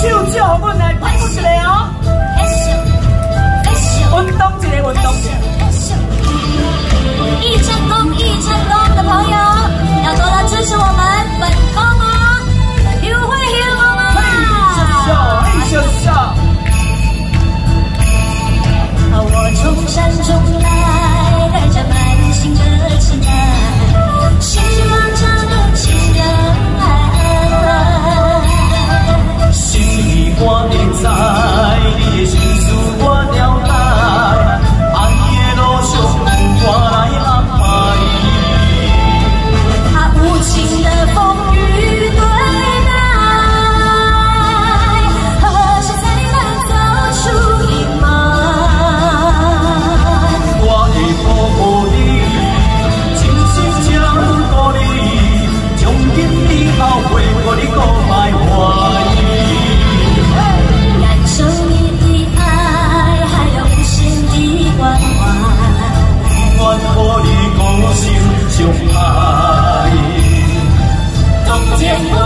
手少，我们来运动一下哦，运动一下，运动一下。不愿予你。